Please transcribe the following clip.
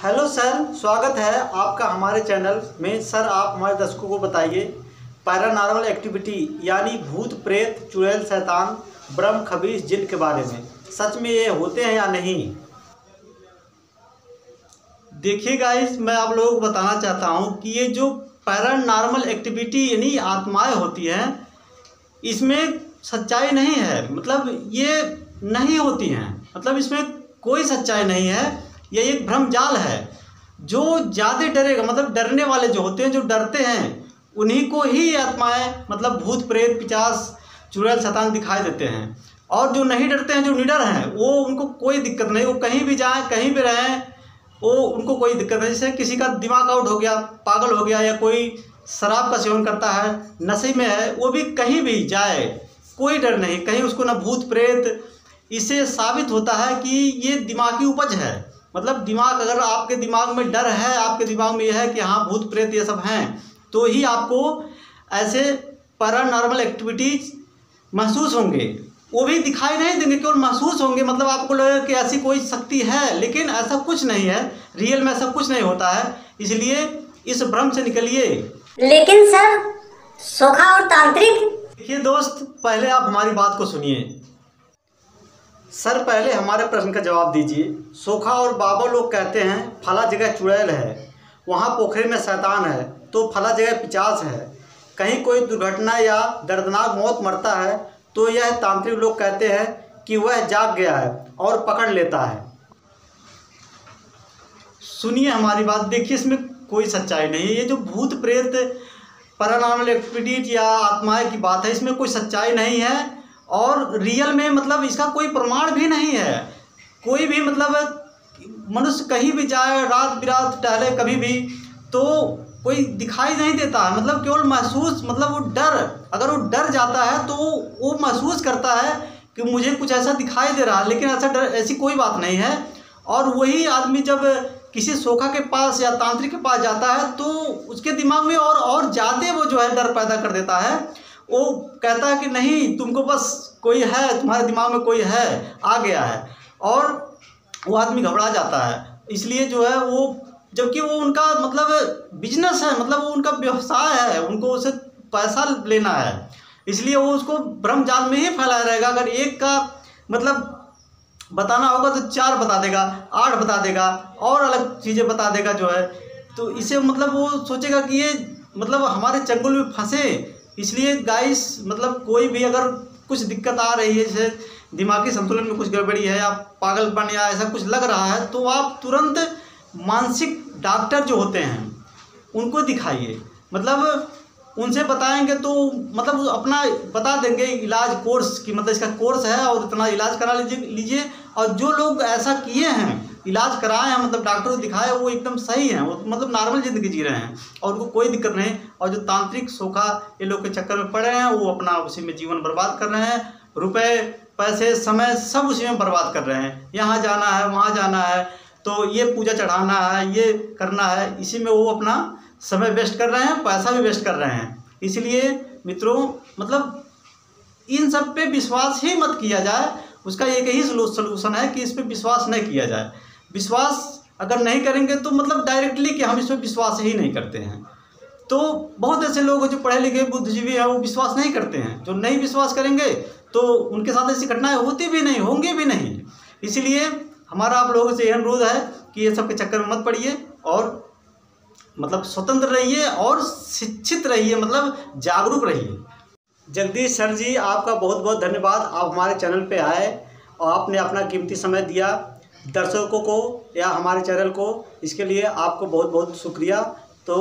Hello sir, स्वागत है आपका हमारे चैनल में। सर, आप हमारे दर्शकों को बताइए, पैरानॉर्मल एक्टिविटी यानी भूत, प्रेत, चुड़ैल, शैतान, ब्रह्म, खबीस, जिन के बारे में। सच में ये होते हैं या नहीं? देखिए गाइस मैं आप लोगों को बताना चाहता हूँ कि ये जो पैरानॉर्मल एक्टिविटी यानी आत्माएँ होती हैं, इसमें सच्चाई नहीं है। मतलब ये नहीं होती हैं। मतलब इसमें कोई सच्चाई नहीं है। ये एक भ्रम जाल है। जो ज़्यादा डरेगा मतलब डरने वाले जो होते हैं, जो डरते हैं, उन्हीं को ही आत्माएँ मतलब भूत, प्रेत पिचास चुड़ैल, शतान दिखाई देते हैं। और जो नहीं डरते हैं, जो निडर हैं, वो उनको कोई दिक्कत नहीं। वो कहीं भी जाएँ, कहीं भी रहें, वो उनको कोई दिक्कत नहीं। जैसे किसी का दिमाग आउट हो गया, पागल हो गया, या कोई शराब का सेवन करता है, नशे में है, वो भी कहीं भी जाए, कोई डर नहीं। कहीं उसको ना भूत, प्रेत इससे साबित होता है कि ये दिमागी उपज है। मतलब दिमाग अगर आपके दिमाग में डर है आपके दिमाग में यह है कि हाँ भूत प्रेत ये सब हैं तो ही आपको ऐसे पैरानॉर्मल एक्टिविटीज़ महसूस होंगे। वो भी दिखाई नहीं देंगे केवल महसूस होंगे। मतलब आपको लगेगा कि ऐसी कोई शक्ति है लेकिन ऐसा कुछ नहीं है। रियल में ऐसा कुछ नहीं होता है इसलिए इस भ्रम से निकलिए। लेकिन सर सोखा और तांत्रिक। देखिए दोस्त पहले आप हमारी बात को सुनिए। सर, पहले हमारे प्रश्न का जवाब दीजिए। सोखा और बाबा लोग कहते हैं, फला जगह चुड़ैल है, वहाँ पोखरे में शैतान है तो फला जगह पिचास है। कहीं कोई दुर्घटना या दर्दनाक मौत मरता है तो यह तांत्रिक लोग कहते हैं कि वह जाग गया है और पकड़ लेता है। सुनिए हमारी बात। देखिए, इसमें कोई सच्चाई नहीं ये जो भूत प्रेत पैरानॉर्मल या आत्माएँ की बात है, इसमें कोई सच्चाई नहीं है। और रियल में मतलब इसका कोई प्रमाण भी नहीं है। कोई भी मतलब मनुष्य कहीं भी जाए, रात बिरात टहले कभी भी तो कोई दिखाई नहीं देता। है मतलब केवल महसूस मतलब वो डर, अगर वो डर जाता है तो वो महसूस करता है कि मुझे कुछ ऐसा दिखाई दे रहा है। लेकिन ऐसा डर, ऐसी कोई बात नहीं है। और वही आदमी जब किसी सोखा के पास या तांत्रिक के पास जाता है तो उसके दिमाग में और और ज़्यादा वो जो है डर पैदा कर देता है। वो कहता है कि नहीं, तुमको बस कोई है, तुम्हारे दिमाग में कोई है, आ गया है। और वो आदमी घबरा जाता है। इसलिए जो है वो, जबकि वो उनका मतलब बिज़नेस है मतलब वो उनका व्यवसाय है, उनको उसे पैसा लेना है। इसलिए वो उसको ब्रह्म जाल में ही फैलाया रहेगा। अगर एक का मतलब बताना होगा तो चार बता देगा, आठ बता देगा, और अलग चीज़ें बता देगा जो है। तो इसे मतलब वो सोचेगा कि ये मतलब हमारे चंगुल में फंसे इसलिए गाइस मतलब कोई भी अगर कुछ दिक्कत आ रही है, जैसे दिमागी संतुलन में कुछ गड़बड़ी है या पागलपन या ऐसा कुछ लग रहा है तो आप तुरंत मानसिक डॉक्टर जो होते हैं, उनको दिखाइए। मतलब उनसे बताएँगे तो मतलब अपना बता देंगे इलाज कोर्स की मतलब इसका कोर्स है और इतना इलाज करा लीजिए लीजिए। और जो लोग ऐसा किए हैं इलाज कराए हैं मतलब डॉक्टर को दिखाए, वो एकदम सही हैं, वो मतलब नॉर्मल ज़िंदगी जी रहे हैं, और उनको कोई दिक्कत नहीं। और जो तांत्रिक सोखा ये लोग के चक्कर में पड़े हैं, वो अपना उसी में जीवन बर्बाद कर रहे हैं, रुपए, पैसे, समय सब उसी में बर्बाद कर रहे हैं। यहाँ जाना है, वहाँ जाना है तो ये पूजा चढ़ाना है, ये करना है, इसी में वो अपना समय वेस्ट कर रहे हैं, पैसा भी वेस्ट कर रहे हैं। इसलिए मित्रों मतलब इन सब पे विश्वास ही मत किया जाए, उसका एक ही सोल्यूशन है कि इस पर विश्वास नहीं किया जाए। विश्वास अगर नहीं करेंगे तो मतलब डायरेक्टली कि हम इस पर विश्वास ही नहीं करते हैं। तो बहुत ऐसे लोग जो पढ़े लिखे बुद्धिजीवी हैं, वो विश्वास नहीं करते हैं। जो नहीं विश्वास करेंगे तो उनके साथ ऐसी घटनाएँ होती भी नहीं, होंगी भी नहीं। इसीलिए हमारा आप लोगों से यह अनुरोध है कि ये सब के चक्कर में मत पड़िए और मतलब स्वतंत्र रहिए और शिक्षित रहिए मतलब जागरूक रहिए। जगदीश सर जी, आपका बहुत बहुत धन्यवाद। आप हमारे चैनल पे आए और आपने अपना कीमती समय दिया। दर्शकों को या हमारे चैनल को इसके लिए आपको बहुत बहुत शुक्रिया। तो